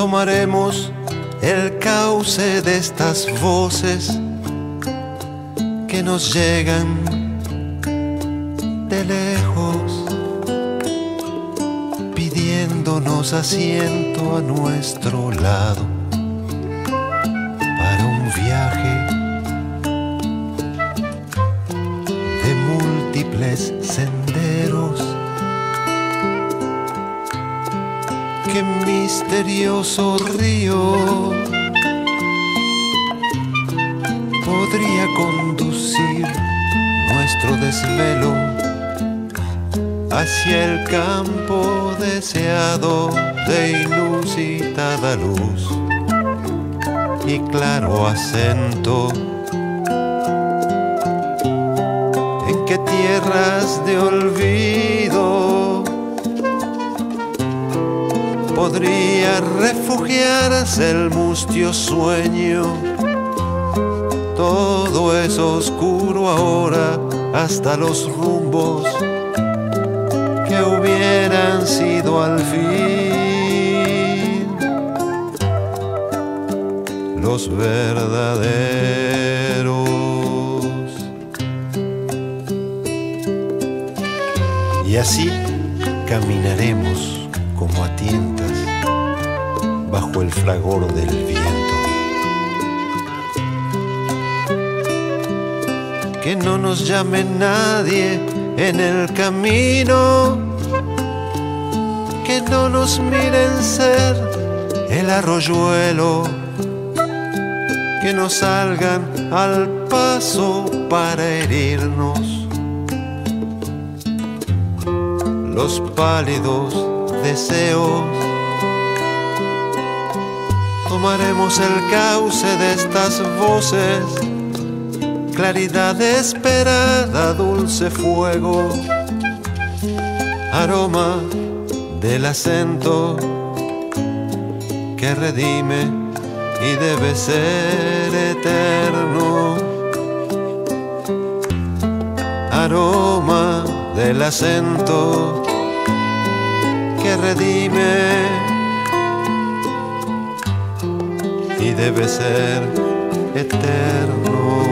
tomaremos el cauce de estas voces que nos llegan de lejos, pidiéndonos asiento a nuestro lado para un viaje Qué misterioso río podría conducir nuestro desvelo hacia el campo deseado de inusitada luz y claro acento. En qué tierras de olvido podría refugiarse el mustio sueño. Todo es oscuro ahora hasta los rumbos que hubieran sido al fin los verdaderos. Y así caminaremos como a tientas bajo el fragor del viento. Que no nos llame nadie en el camino, que no nos miren ser el arroyuelo, que no salgan al paso para herirnos. Los pálidos deseos, tomaremos el cauce de estas voces. Claridad esperada, dulce fuego, aroma del acento que redime y debe ser eterno. Aroma del acento redime y debe ser eterno.